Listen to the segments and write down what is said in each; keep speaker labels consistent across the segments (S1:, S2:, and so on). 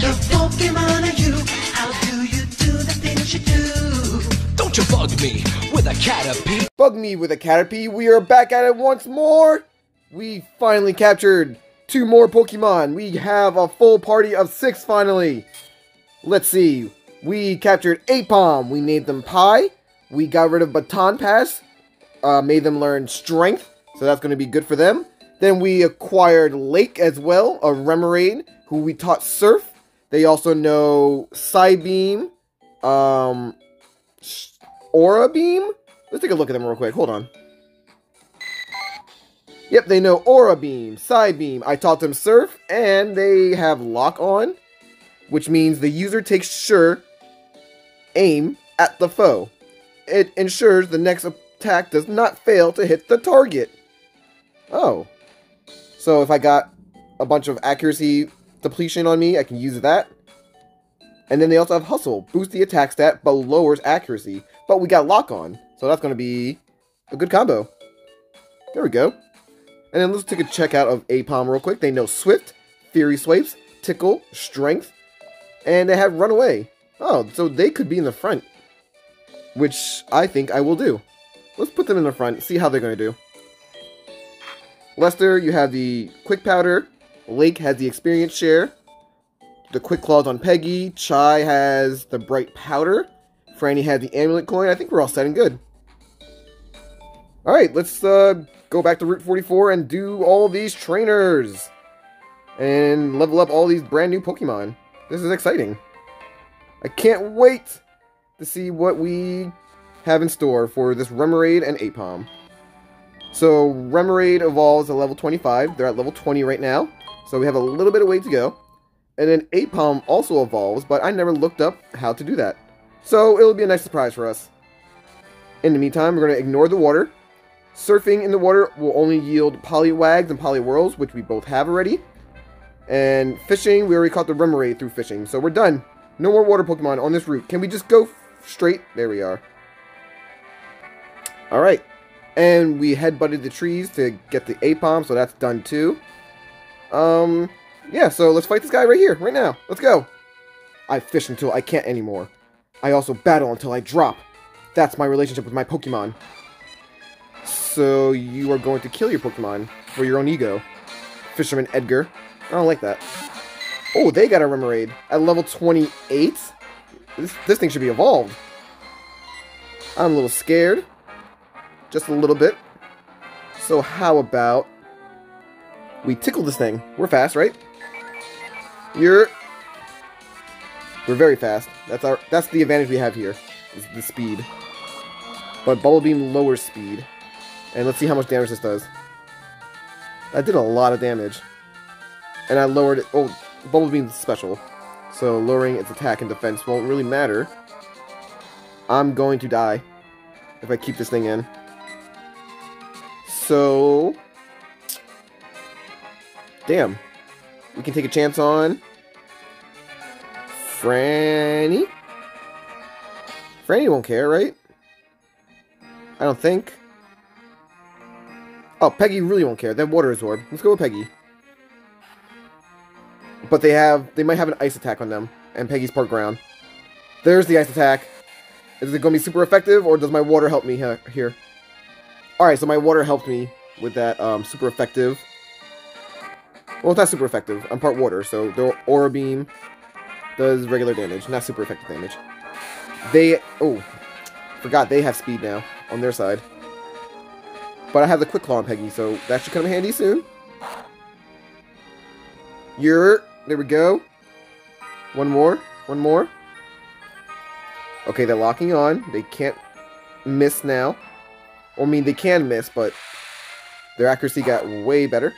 S1: kind of Pokemon are you? How do you do the things you do?
S2: Don't you bug me with a Caterpie.
S3: Bug me with a Caterpie. We are back at it once more. We finally captured two more Pokemon. We have a full party of six finally. Let's see. We captured Aipom. We named them Pie. We got rid of Baton Pass. Uh, made them learn Strength. So that's going to be good for them. Then we acquired Lake as well, a Remoraid, who we taught Surf. They also know Psybeam, um, Aurora Beam. Let's take a look at them real quick. Hold on. Yep, they know Aurora Beam, Psybeam. I taught them Surf, and they have Lock On, which means the user takes sure aim at the foe. It ensures the next attack does not fail to hit the target. Oh. So if I got a bunch of accuracy depletion on me, I can use that. And then they also have Hustle, boost the attack stat, but lowers accuracy. But we got Lock On, so that's going to be a good combo. There we go. And then let's take a check out of Aipom real quick. They know Swift, Fury Swipes, Tickle, Strength, and they have Runaway. Oh, so they could be in the front, which I think I will do. Let's put them in the front, see how they're going to do. Lester, you have the Quick Powder. Lake has the Experience Share. The Quick Claws on Peggy. Chai has the Bright Powder. Franny had the Amulet Coin. I think we're all set and good. Alright, let's uh, go back to Route 44 and do all these trainers. And level up all these brand new Pokemon. This is exciting. I can't wait to see what we have in store for this Remoraid and Aipom. So, Remoraid evolves at level 25. They're at level 20 right now. So we have a little bit of way to go. And then Aipom also evolves, but I never looked up how to do that. So it'll be a nice surprise for us. In the meantime, we're going to ignore the water. Surfing in the water will only yield Poliwags and Poliwhirls, which we both have already. And fishing, we already caught the Remoraid through fishing, so we're done. No more water Pokemon on this route. Can we just go straight? There we are. Alright. And we headbutted the trees to get the Aipom, so that's done too. Um, yeah, so let's fight this guy right here, right now. Let's go. I fish until I can't anymore. I also battle until I drop. That's my relationship with my Pokemon. So you are going to kill your Pokemon for your own ego. Fisherman Edgar. I don't like that. Oh, they got a Remoraid at level 28? This, this thing should be evolved. I'm a little scared. Just a little bit. So how about we tickle this thing? We're fast, right? You're... We're very fast. That's our. That's the advantage we have here, is the speed. But Bubble Beam lowers speed. And let's see how much damage this does. That did a lot of damage. And I lowered it. Oh, Bubble Beam's special. So lowering its attack and defense won't really matter. I'm going to die if I keep this thing in. So... Damn. We can take a chance on... Franny? Franny won't care, right? I don't think. Oh, Peggy really won't care. They have Water Absorb. Let's go with Peggy. But they have, they might have an Ice attack on them. And Peggy's part ground. There's the Ice attack. Is it going to be super effective, or does my Water help me here? Alright, so my Water helped me with that um, super effective. Well, it's not super effective. I'm part Water, so the Aurora Beam does regular damage, not super effective damage. They, oh, forgot they have speed now on their side. But I have the Quick Claw on Peggy, so that should come in handy soon. You're, there we go. One more, one more. Okay, they're locking on. They can't miss now. I mean, they can miss, but their accuracy got way better.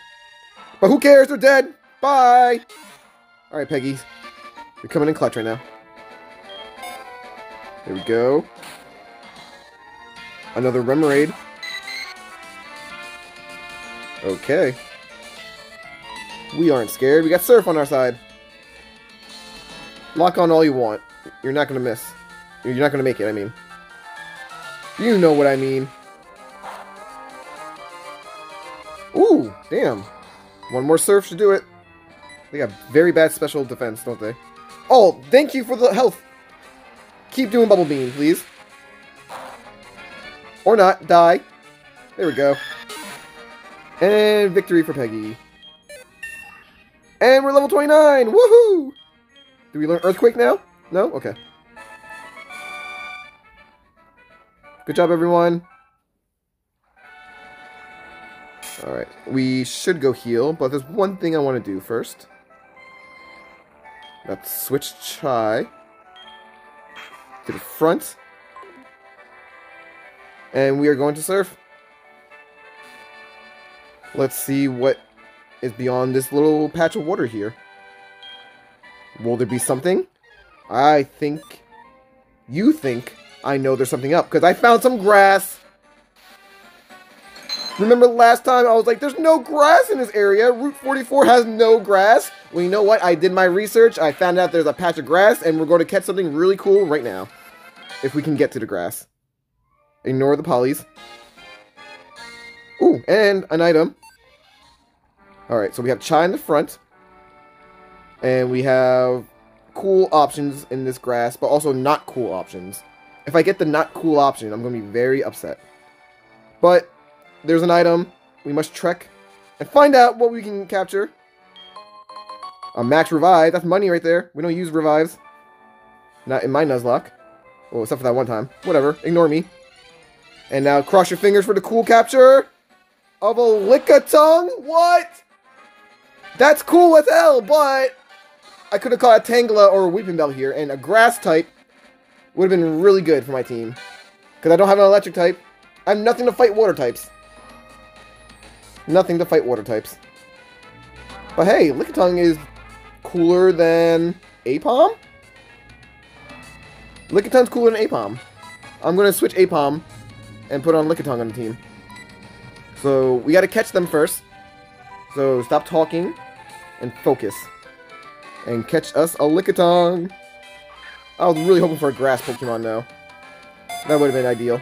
S3: But who cares? They're dead. Bye. All right, Peggy. You're coming in clutch right now. There we go. Another Remoraid. Okay. We aren't scared. We got Surf on our side. Lock on all you want. You're not going to miss. You're not going to make it, I mean. You know what I mean. Ooh, damn. One more Surf should do it. They got very bad special defense, don't they? Oh, thank you for the health. Keep doing Bubble Beam, please. Or not. Die. There we go. And victory for Peggy. And we're level 29! Woohoo! Do we learn Earthquake now? No? Okay. Good job, everyone. Alright, we should go heal, but there's one thing I want to do first. Let's switch Chai to the front. And we are going to surf. Let's see what is beyond this little patch of water here. Will there be something? I think... You think I know there's something up, because I found some grass! Remember last time I was like, there's no grass in this area. Route 44 has no grass. Well, you know what? I did my research. I found out there's a patch of grass, and we're going to catch something really cool right now. If we can get to the grass. Ignore the polys. Ooh, and an item. Alright, so we have Chai in the front. And we have cool options in this grass, but also not cool options. If I get the not cool option, I'm going to be very upset. But there's an item. We must trek and find out what we can capture. A max revive. That's money right there. We don't use revives. Not in my Nuzlocke. Well, except for that one time. Whatever. Ignore me. And now cross your fingers for the cool capture of a Lickitung. What? That's cool as hell, but I could have caught a Tangela or a Weepinbell here, and a grass type would have been really good for my team. Because I don't have an electric type. I have nothing to fight water types. Nothing to fight water types. But hey, Lickitung is cooler than Aipom? Lickitung's cooler than Aipom. I'm to switch Aipom and put on Lickitung on the team. So, we got to catch them first. So, stop talking and focus. And catch us a Lickitung. I was really hoping for a grass Pokemon though. That would have been ideal.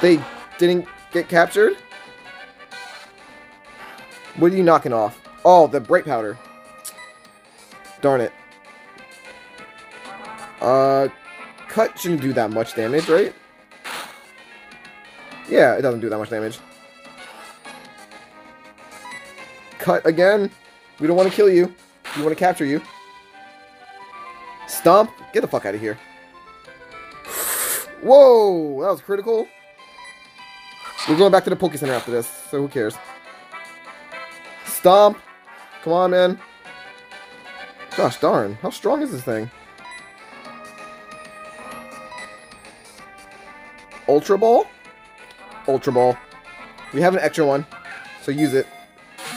S3: They didn't get captured? What are you knocking off? Oh, the Bright Powder. Darn it. Uh, Cut shouldn't do that much damage, right? Yeah, it doesn't do that much damage. Cut again. We don't want to kill you. We want to capture you. Stomp. Get the fuck out of here. Whoa, that was critical. We're going back to the Poke Center after this, so who cares? Stomp. Come on, man. Gosh darn, how strong is this thing? Ultra Ball? Ultra Ball. We have an extra one, so use it.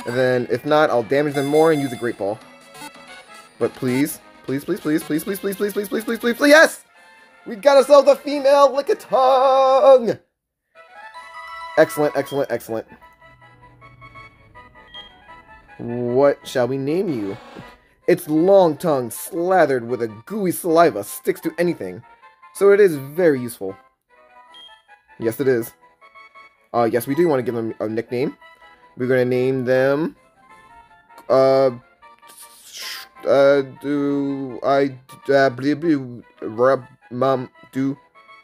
S3: And then, if not, I'll damage them more and use a Great Ball. But please, please, please, please, please, please, please, please, please, please, please, please, please, yes! We got ourselves a female Lickitung! Excellent, excellent, excellent. What shall we name you? Its long tongue, slathered with a gooey saliva, sticks to anything, so it is very useful. Yes, it is. Uh, yes, we do want to give them a nickname. We're going to name them... Uh... Uh, do... I... Uh, blah, blah, rub, mum, do...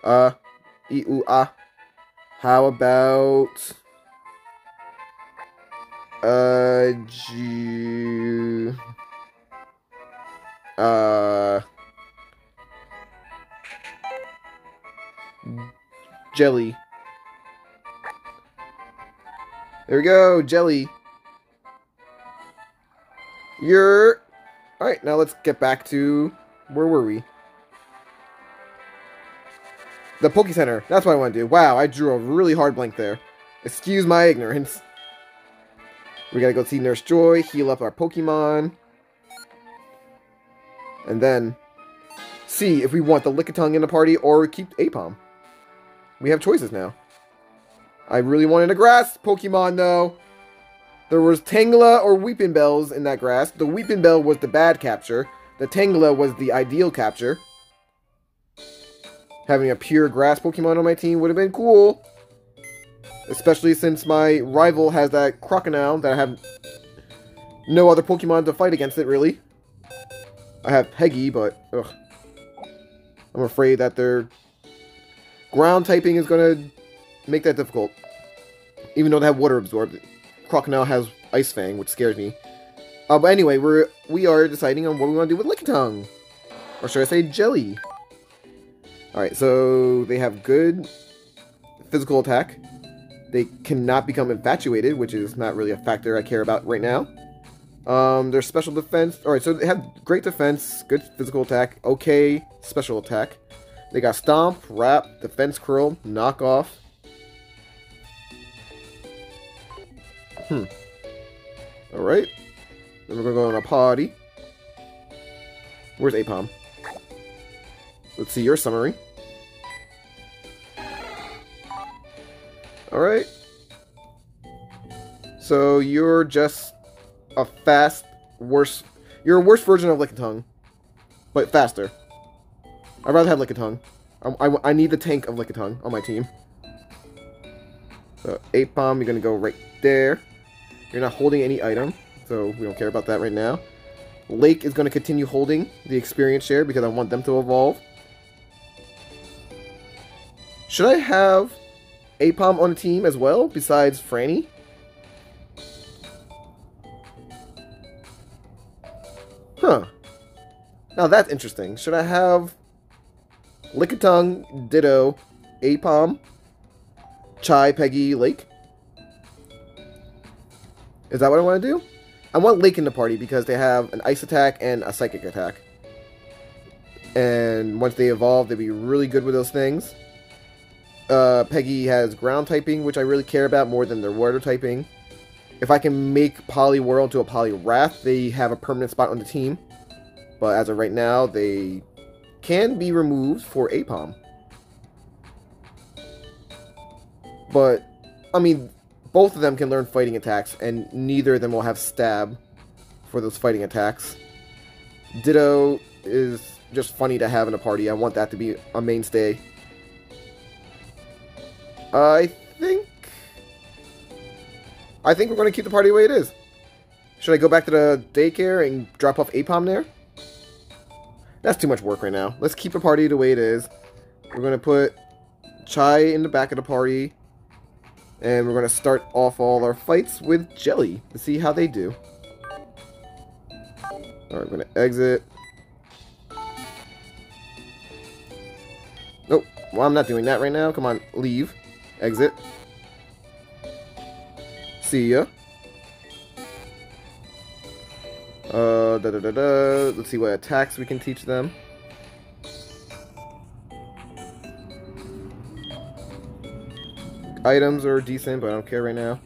S3: Uh... E, ah. How about... Uh... G... Uh... Jelly. There we go, Jelly. You're... Alright, now let's get back to... Where were we? The Poke Center. That's what I want to do. Wow, I drew a really hard blank there. Excuse my ignorance. We gotta go see Nurse Joy, heal up our Pokemon. And then see if we want the Lickitung in the party or keep Aipom. We have choices now. I really wanted a grass Pokemon though. There was Tangela or Weepinbells in that grass. The Weepinbell was the bad capture. The Tangela was the ideal capture. Having a pure grass Pokemon on my team would have been cool. Especially since my rival has that Crocodile that I have no other Pokemon to fight against it, really. I have Peggy, but ugh. I'm afraid that their ground typing is going to make that difficult. Even though they have Water Absorb. Crocodile has Ice Fang, which scares me. Uh, but anyway, we're, we are deciding on what we want to do with Lickitung. Or should I say Jelly? Alright, so they have good physical attack. They cannot become infatuated, which is not really a factor I care about right now. Um, their special defense. Alright, so they have great defense, good physical attack, okay special attack. They got Stomp, Wrap, Defense Curl, Knock Off. Hmm. Alright. Then we're gonna go on a party. Where's Aipom? Let's see your summary. Alright. So you're just a fast, worse... You're a worse version of Lickitung, but faster. I'd rather have Lickitung. I, I, I need the tank of Lickitung on my team. So, Aipom, you're gonna go right there. You're not holding any item, so we don't care about that right now. Lake is gonna continue holding the experience share because I want them to evolve. Should I have Aipom on the team as well, besides Franny? Huh. Now that's interesting. Should I have Lickitung, Ditto, Aipom, Chai, Peggy, Lake? Is that what I want to do? I want Lake in the party because they have an Ice attack and a Psychic attack. And once they evolve, they'll be really good with those things. Uh, Peggy has ground typing, which I really care about more than their water typing. If I can make Poliwhirl to a Poliwrath, they have a permanent spot on the team. But as of right now, they can be removed for Aipom. But, I mean, both of them can learn fighting attacks, and neither of them will have stab for those fighting attacks. Ditto is just funny to have in a party. I want that to be a mainstay. I think... I think we're going to keep the party the way it is. Should I go back to the daycare and drop off Aipom there? That's too much work right now. Let's keep the party the way it is. We're going to put Chai in the back of the party. And we're going to start off all our fights with Jelly to see how they do. Alright, we're going to exit. Nope. Well, I'm not doing that right now. Come on, leave. Exit. See ya. Uh, da da da da. Let's see what attacks we can teach them. Items are decent, but I don't care right now.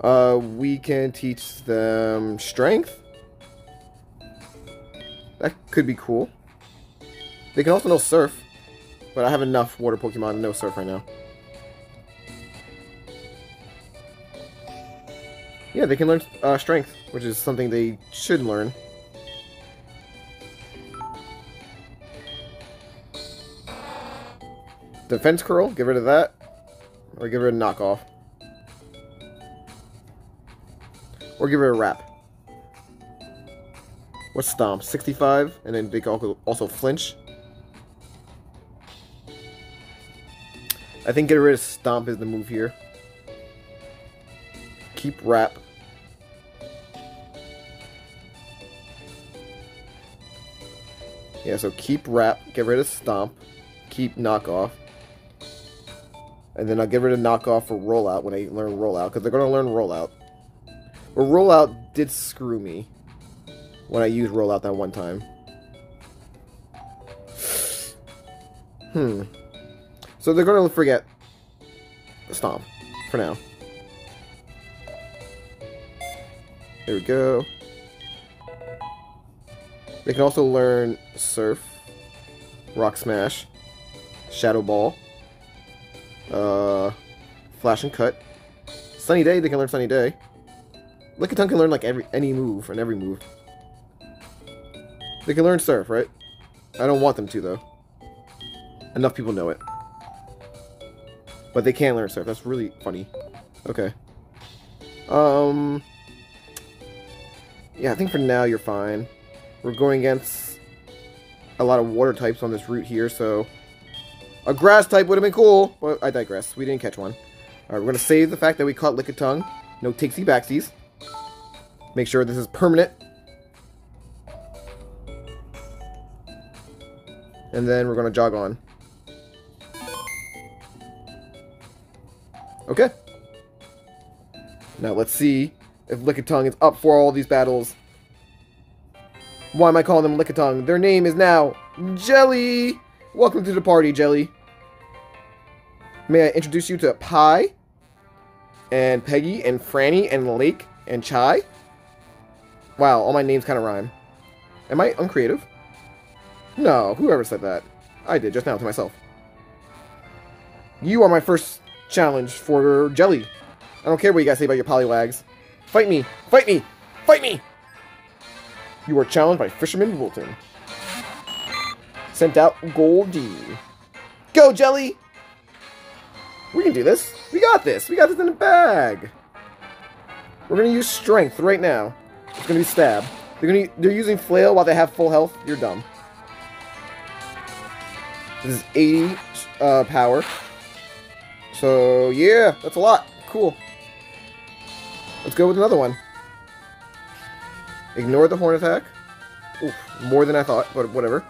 S3: Uh, we can teach them strength. That could be cool. They can also know surf, but I have enough water Pokemon know surf right now. Yeah, they can learn uh, strength, which is something they should learn. Defense curl, get rid of that. Or give her a knockoff. Or give her a wrap. What's stomp? 65, and then they can also flinch. I think get rid of stomp is the move here. Keep wrap. Yeah, so keep wrap, get rid of stomp, keep knockoff. And then I'll get rid of knockoff for rollout when I learn rollout, because they're going to learn rollout. But rollout did screw me when I used rollout that one time. Hmm. So they're going to forget stomp for now. There we go. They can also learn Surf, Rock Smash, Shadow Ball, uh, Flash and Cut. Sunny Day, they can learn Sunny Day. Lickitung can learn like every any move and every move. They can learn Surf, right? I don't want them to, though. Enough people know it. But they can learn Surf. That's really funny. Okay. Um. Yeah, I think for now you're fine. We're going against a lot of water types on this route here, so a grass type would have been cool, but I digress. We didn't catch one. All right, we're gonna save the fact that we caught Lickitung. No takesy backsies. Make sure this is permanent. And then we're gonna jog on. Okay. Now let's see if Lickitung is up for all these battles. Why am I calling them Lickitung? Their name is now Jelly! Welcome to the party, Jelly. May I introduce you to Pie, and Peggy, and Franny, and Lake, and Chai? Wow, all my names kind of rhyme. Am I uncreative? No, whoever said that. I did just now to myself. You are my first challenge for Jelly. I don't care what you guys say about your Poliwags. Fight me! Fight me! Fight me! You are challenged by Fisherman Wilton. Sent out Goldeen. Go, Jelly! We can do this. We got this. We got this in the bag. We're gonna use strength right now. It's gonna be stab. They're gonna they're using flail while they have full health. You're dumb. This is 80 uh, power. So yeah, that's a lot. Cool. Let's go with another one. Ignore the horn attack. Oof, more than I thought, but whatever.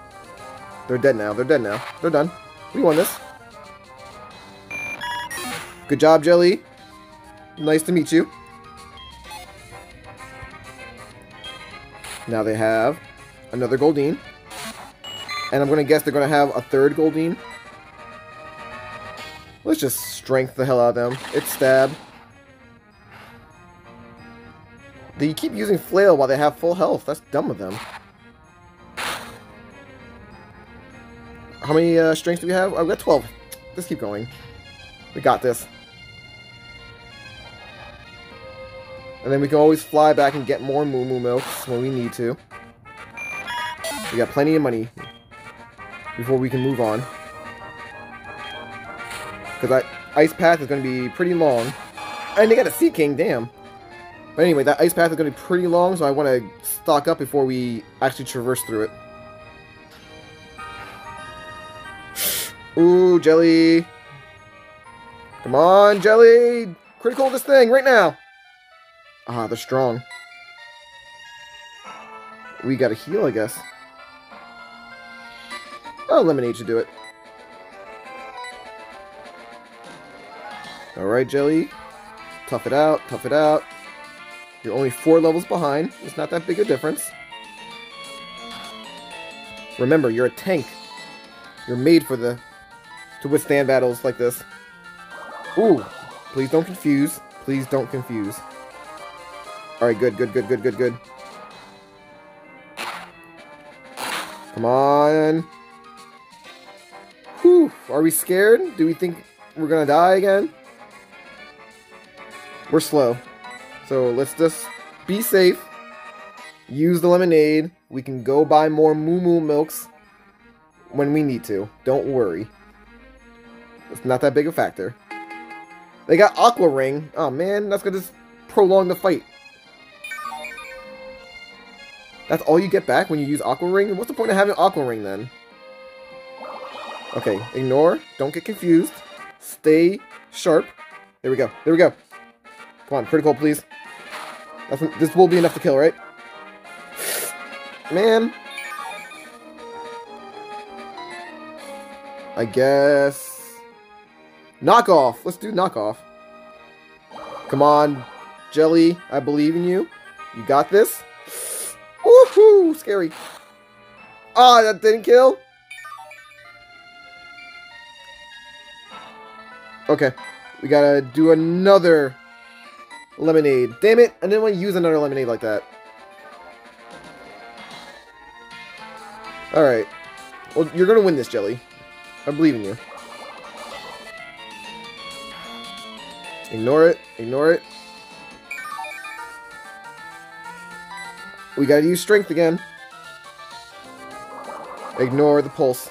S3: They're dead now. They're dead now. They're done. We won this. Good job, Jelly. Nice to meet you. Now they have another Goldeen. And I'm going to guess they're going to have a third Goldeen. Let's just strength the hell out of them. It's stab. They keep using flail while they have full health. That's dumb of them. How many uh, strengths do we have? Oh, we got 12. Let's keep going. We got this. And then we can always fly back and get more Moo Moo Milks when we need to. We got plenty of money before we can move on. Because that ice path is going to be pretty long. And they got a Seaking, damn. But anyway, that ice path is going to be pretty long, so I want to stock up before we actually traverse through it. Ooh, Jelly. Come on, Jelly. Critical this thing right now. Ah, they're strong. We got to heal, I guess. Oh, Lemonade should do it. Alright, Jelly. Tough it out, tough it out. You're only four levels behind. It's not that big a difference. Remember, you're a tank. You're made for the to withstand battles like this. Ooh, please don't confuse. Please don't confuse. Alright, good, good, good, good, good, good. Come on. Whew, are we scared? Do we think we're gonna die again? We're slow. So let's just be safe. Use the lemonade. We can go buy more Moo Moo Milks when we need to. Don't worry. It's not that big a factor. They got Aqua Ring. Oh man, that's gonna just prolong the fight. That's all you get back when you use Aqua Ring? What's the point of having Aqua Ring then? Okay, ignore. Don't get confused. Stay sharp. There we go. There we go. Come on, critical, please. That's, this will be enough to kill, right? Man. I guess... Knockoff! Let's do knockoff. Come on, Jelly. I believe in you. You got this. Woohoo! Scary. Ah, oh, that didn't kill? Okay. We gotta do another lemonade. Damn it! I didn't want to use another lemonade like that. Alright. Well, you're gonna win this, Jelly. I believe in you. Ignore it. Ignore it. We gotta use strength again. Ignore the pulse.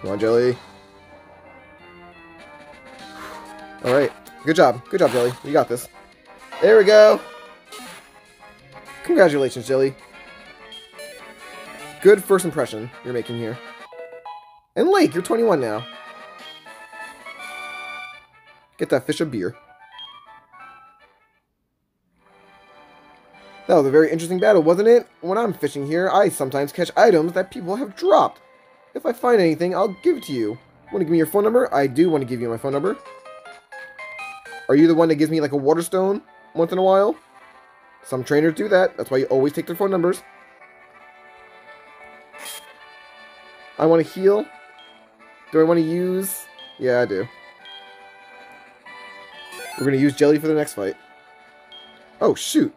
S3: Come on, Jelly. Good job. Good job, Jelly. You got this. There we go. Congratulations, Jelly. Good first impression you're making here. And Lake, you're 21 now. Get that fish a beer. That was a very interesting battle, wasn't it? When I'm fishing here, I sometimes catch items that people have dropped. If I find anything, I'll give it to you. Want to give me your phone number? I do want to give you my phone number. Are you the one that gives me like a water stone once in a while? Some trainers do that. That's why you always take their phone numbers. I want to heal. Do I want to use... Yeah, I do. We're going to use Jelly for the next fight. Oh, shoot.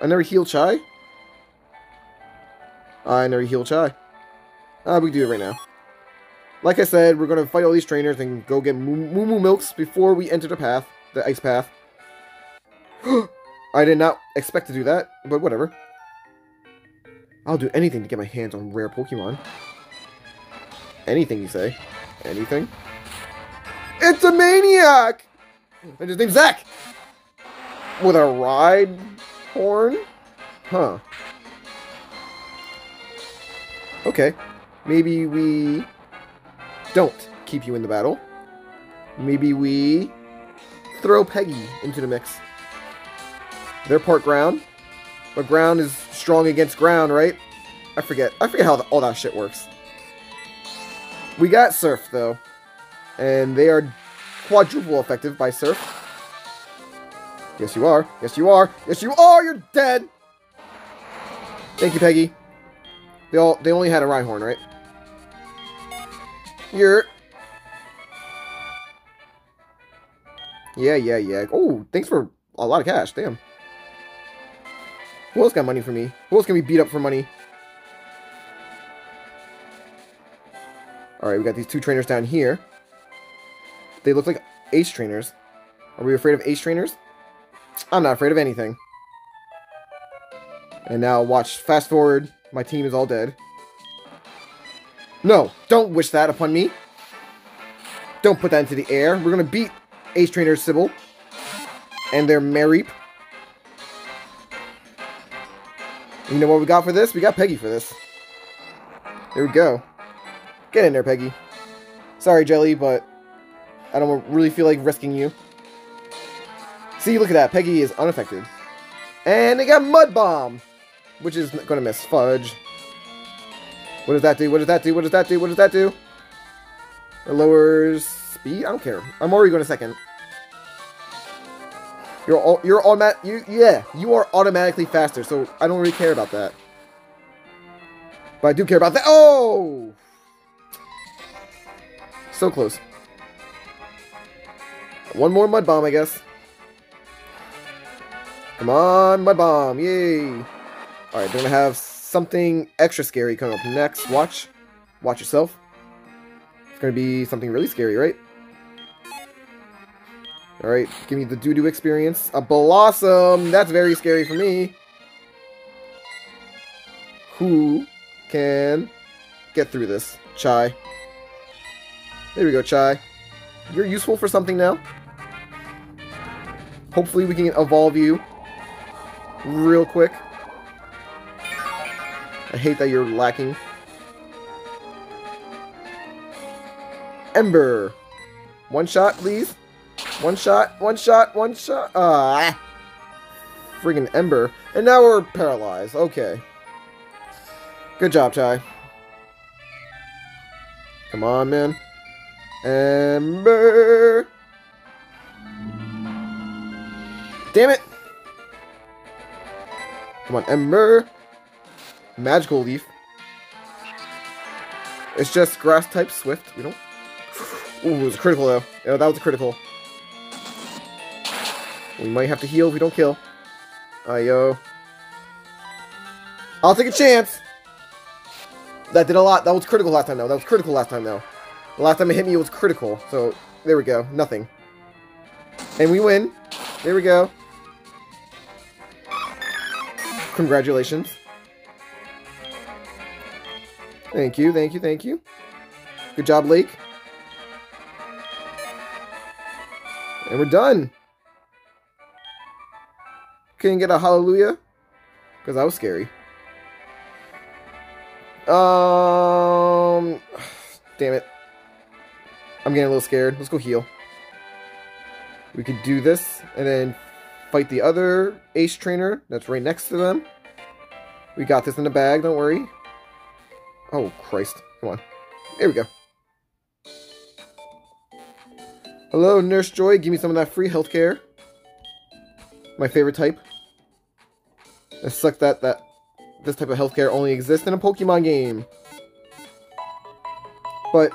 S3: I never heal Chai? I never heal Chai. Ah, we do it right now. Like I said, we're going to fight all these trainers and go get Moo Moo Milks before we enter the path, the ice path. I did not expect to do that, but whatever. I'll do anything to get my hands on rare Pokemon. Anything, you say? Anything? It's a maniac! And his name's Zack! With a ride horn? Huh. Okay. Maybe we don't keep you in the battle. Maybe we throw Peggy into the mix. They're part ground, but ground is strong against ground, right? I forget. I forget how the, all that shit works. We got Surf, though. And they are quadruple effective by Surf. Yes, you are. Yes, you are. Yes, you are. You're dead. Thank you, Peggy. They all they only had a Rhyhorn, right? You're. Yeah, yeah, yeah. Oh, thanks for a lot of cash. Damn. Who else got money for me? Who else can be beat up for money? Alright, we got these two trainers down here. They look like ace trainers. Are we afraid of ace trainers? I'm not afraid of anything. And now watch, fast forward, my team is all dead. No, don't wish that upon me. Don't put that into the air. We're gonna beat Ace Trainer Sybil. And their Mareep. You know what we got for this? We got Peggy for this. There we go. Get in there, Peggy. Sorry, Jelly, but I don't really feel like risking you. See, look at that. Peggy is unaffected. And they got Mud Bomb, which is going to miss Fudge. What does that do? What does that do? What does that do? What does that do? It lowers speed? I don't care. I'm already going to second. You're all, you're automatic. You yeah. You are automatically faster, so I don't really care about that. But I do care about that. Oh, so close. One more mud bomb, I guess. Come on, mud bomb! Yay! All right, they're gonna have something extra scary coming up next. Watch, watch yourself. It's gonna be something really scary, right? Alright, give me the doo-doo experience. A Blossom! That's very scary for me. Who can get through this? Chai. There we go, Chai. You're useful for something now. Hopefully we can evolve you real quick. Hate that you're lacking. Ember. One shot, please. One shot, one shot, one shot. Ah. Friggin' Ember. And now we're paralyzed. Okay. Good job, Chai. Come on, man. Ember. Damn it. Come on, Ember. Magical Leaf. It's just grass type Swift. We don't. Ooh, it was a critical though. Yeah, that was a critical. We might have to heal if we don't kill. Ayo. I'll take a chance. That did a lot. That was critical last time though. That was critical last time though. The last time it hit me it was critical. So there we go. Nothing. And we win. There we go. Congratulations. Thank you, thank you, thank you. Good job, Lake. And we're done. Couldn't get a hallelujah. Because that was scary. Um, damn it. I'm getting a little scared. Let's go heal. We could do this and then fight the other ace trainer that's right next to them. We got this in the bag, don't worry. Oh, Christ. Come on. There we go. Hello, Nurse Joy. Give me some of that free healthcare. My favorite type. It sucks that, that this type of healthcare only exists in a Pokemon game. But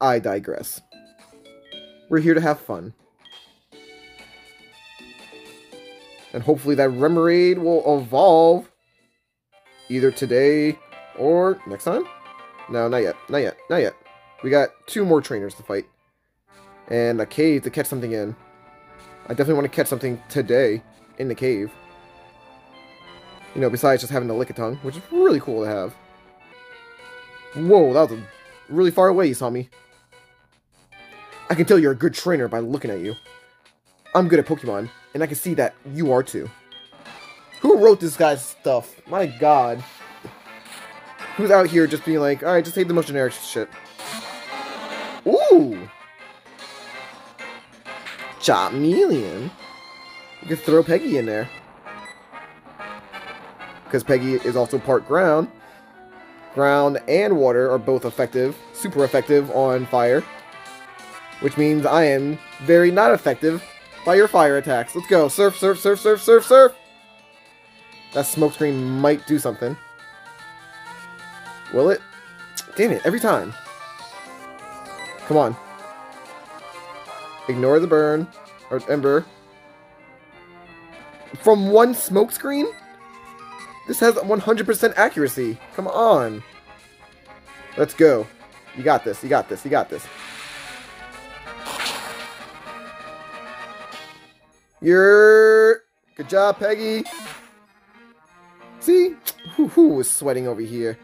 S3: I digress. We're here to have fun. And hopefully that Remoraid will evolve either today or next time? No, not yet. Not yet. Not yet. We got two more trainers to fight. And a cave to catch something in. I definitely want to catch something today in the cave. You know, besides just having the Lickitung, which is really cool to have. Whoa, that was a really far away you saw me. I can tell you're a good trainer by looking at you. I'm good at Pokemon, and I can see that you are too. Who wrote this guy's stuff? My god. Who's out here just being like, alright, just take the most generic shit. Ooh! Charmeleon. You could throw Peggy in there. Because Peggy is also part ground. Ground and water are both effective, super effective on fire. Which means I am very not effective by your fire attacks. Let's go. Surf, surf, surf, surf, surf, surf! That smokescreen might do something. Will it? Damn it, every time. Come on. Ignore the burn. Or ember. From one smokescreen? This has 100% accuracy. Come on. Let's go. You got this. You got this. You got this. You're... Good job, Peggy. See? Who, who was sweating over here?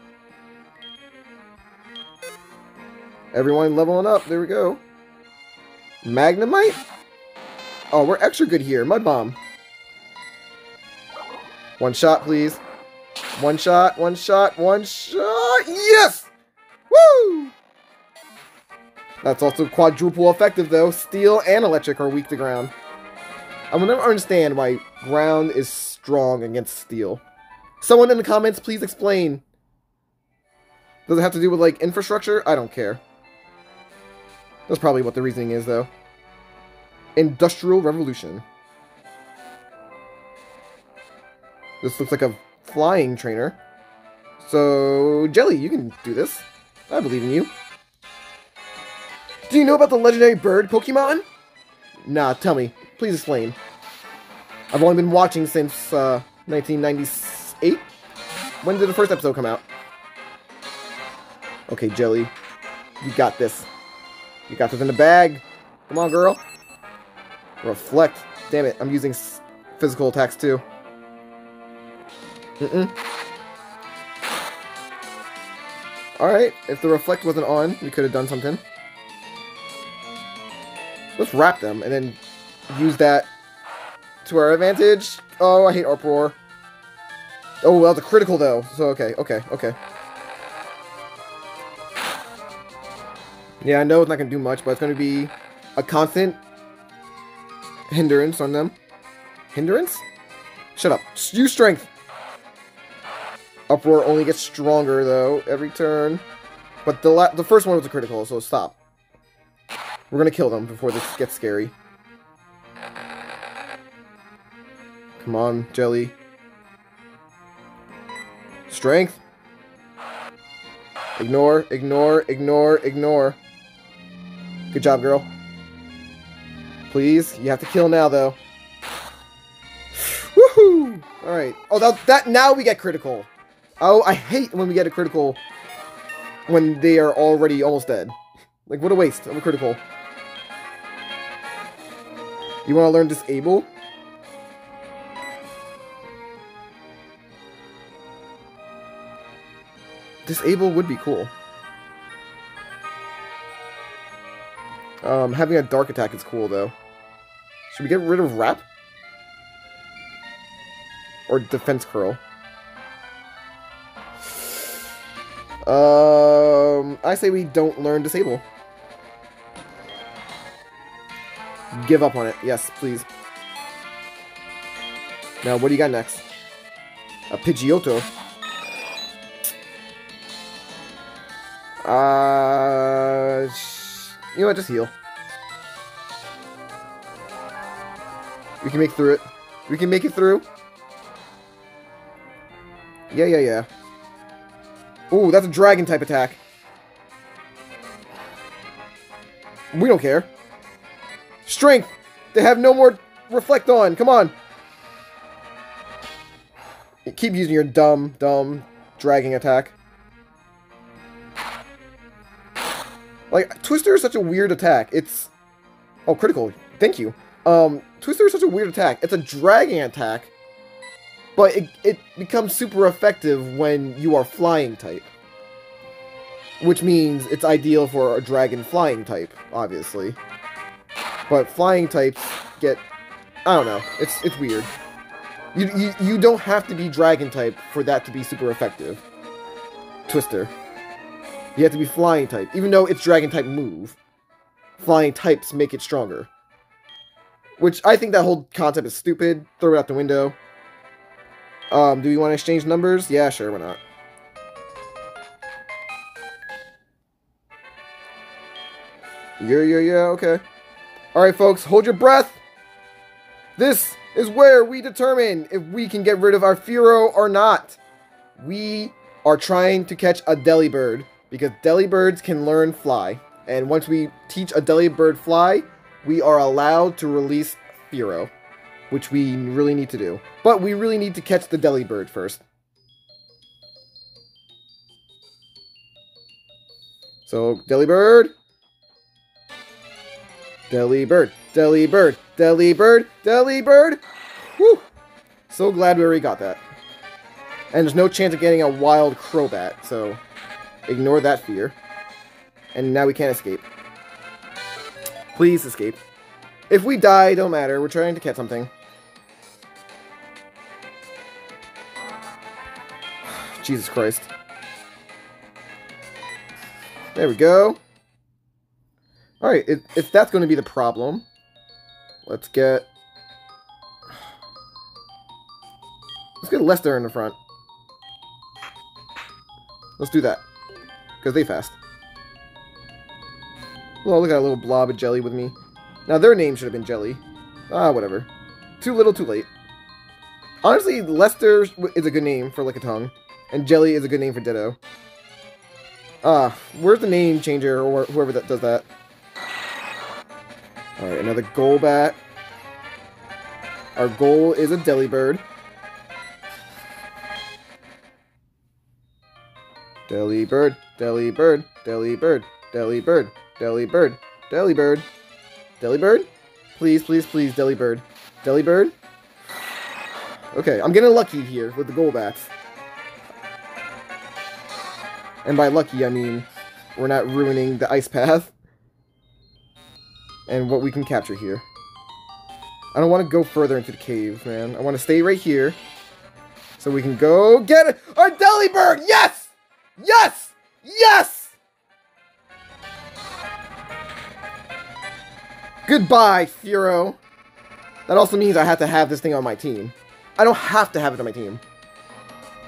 S3: Everyone leveling up. There we go. Magnemite? Oh, we're extra good here. Mud Bomb. One shot, please. One shot, one shot, one shot. Yes! Woo! That's also quadruple effective, though. Steel and electric are weak to ground. I will never understand why ground is strong against steel. Someone in the comments, please explain. Does it have to do with, like, infrastructure? I don't care. That's probably what the reasoning is, though. Industrial Revolution. This looks like a flying trainer. So, Jelly, you can do this. I believe in you. Do you know about the legendary bird Pokemon? Nah, tell me. Please explain. I've only been watching since uh, 1998. When did the first episode come out? Okay, Jelly. You got this. You got this in the bag. Come on, girl. Reflect. Damn it, I'm using physical attacks too. Mm-mm. Alright, if the reflect wasn't on, we could have done something. Let's wrap them and then use that to our advantage. Oh, I hate Uproar. Oh, well, it's a critical though. So, okay, okay, okay. Yeah, I know it's not going to do much, but it's going to be a constant hindrance on them. Hindrance? Shut up. Use strength. Uproar only gets stronger, though, every turn. But the the first one was a critical, so stop. We're going to kill them before this gets scary. Come on, Jelly. Strength. Ignore, ignore, ignore, ignore. Good job, girl. Please, you have to kill now, though. Woohoo! Alright. Oh, that, that, now we get critical. Oh, I hate when we get a critical when they are already almost dead. Like, what a waste of a critical. You want to learn Disable? Disable would be cool. Um, having a dark attack is cool, though. Should we get rid of Wrap? Or Defense Curl? Um, I say we don't learn Disable. Give up on it. Yes, please. Now, what do you got next? A Pidgeotto. Uh, you know what? Just heal. We can make through it. We can make it through. Yeah, yeah, yeah. Ooh, that's a dragon type attack. We don't care. Strength! They have no more reflect on. Come on. Keep using your dumb, dumb dragon attack. Like, Twister is such a weird attack. It's... Oh, critical. Thank you. Um, Twister is such a weird attack. It's a dragon attack, but it, it becomes super effective when you are flying type. Which means it's ideal for a dragon flying type, obviously. But flying types get... I don't know. It's it's weird. You, you, you don't have to be dragon type for that to be super effective. Twister. You have to be flying type. Even though it's dragon type move, flying types make it stronger. Which I think that whole concept is stupid. Throw it out the window. Um, do we want to exchange numbers? Yeah, sure, why not? Yeah, yeah, yeah, okay. Alright, folks, hold your breath. This is where we determine if we can get rid of our Furo or not. We are trying to catch a Delibird because Delibirds can learn fly. And once we teach a Delibird fly, we are allowed to release Furo, which we really need to do. But we really need to catch the Delibird first. So, Delibird. Delibird. Delibird. Delibird. Delibird. Whew. So glad we already got that. And there's no chance of getting a wild Crobat, so ignore that fear. And now we can't escape. Please escape. If we die, don't matter. We're trying to catch something. Jesus Christ. There we go. Alright, if, if that's going to be the problem, let's get... Let's get Lester in the front. Let's do that. Because they fast. Well, look at a little blob of jelly with me. Now, their name should have been Jelly. Ah, whatever. Too little, too late. Honestly, Lester is a good name for Lickitung, and Jelly is a good name for Ditto. Ah, where's the name changer, or whoever that does that? Alright, another Golbat. Our goal is a Delibird. Delibird, Delibird, Delibird, Delibird, Delibird, Delibird. Delibird? Please, please, please, Delibird. Delibird? Okay, I'm getting lucky here with the Golbats. And by lucky, I mean we're not ruining the ice path. And what we can capture here. I don't want to go further into the cave, man. I want to stay right here. So we can go get. Our Delibird! Yes! Yes! Yes! Goodbye, Furo. That also means I have to have this thing on my team. I don't have to have it on my team.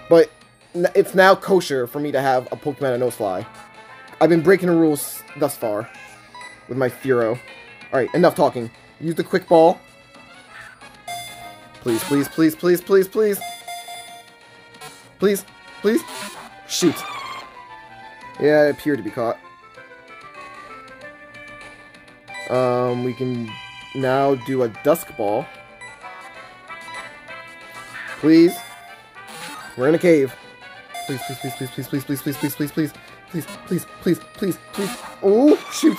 S3: But it's now kosher for me to have a Pokemon that knows fly. I've been breaking the rules thus far with my Furo. Alright, enough talking. Use the quick ball. Please, please, please, please, please, please. Please, please. Shoot. Yeah, it appeared to be caught. Um, we can now do a dusk ball. Please. We're in a cave. Please, please, please, please, please, please, please, please, please, please, please, please, please, please, please, please. Oh, shoot.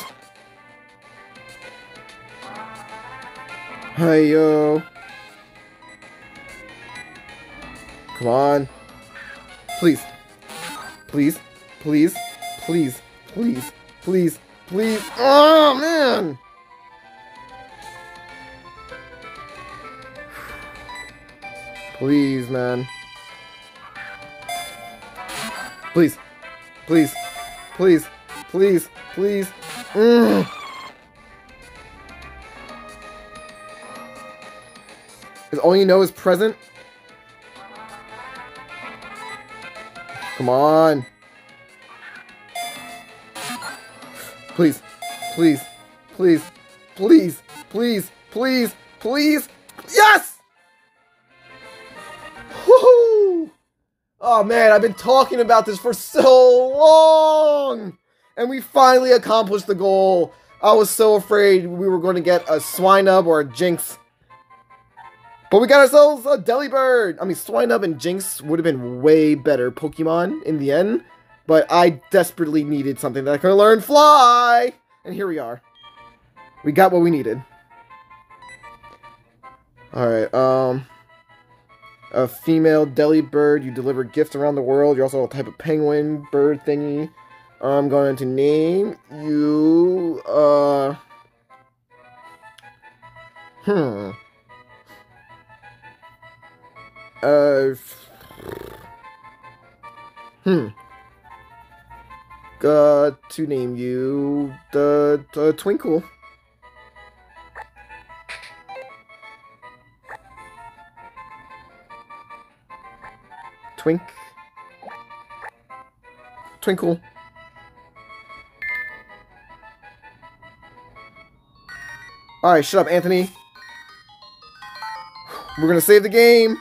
S3: Hey, yo. Come on. Please. Please. Please. Please, please, please, please. Oh, man! Please, man. Please, please, please, please, please. Mm. Is all you know is present? Come on. Please. Please. Please. Please. Please. Please. Please. Yes! Woohoo! Oh man, I've been talking about this for so long! And we finally accomplished the goal. I was so afraid we were going to get a Swinub or a Jynx. But we got ourselves a Delibird! I mean, Swinub and Jynx would have been way better Pokemon in the end. But I desperately needed something that I could learn Fly! And here we are. We got what we needed. Alright, um... A female Delibird. You deliver gifts around the world. You're also a type of penguin bird thingy. I'm going to name you, uh... Hmm. Uh... Hmm. Got to name you the, the Twinkle. Twink. Twinkle. Alright, shut up, Anthony. We're gonna save the game.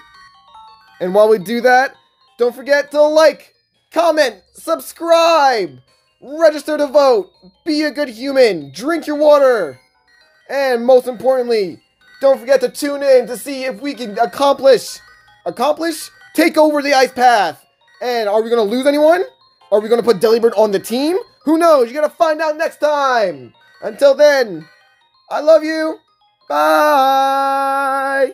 S3: And while we do that, don't forget to like, comment, subscribe, register to vote, be a good human, drink your water. And most importantly, don't forget to tune in to see if we can accomplish, accomplish, take over the ice path. And are we gonna lose anyone? Are we gonna put Delibird on the team? Who knows? You're gonna find out next time. Until then, I love you. Bye.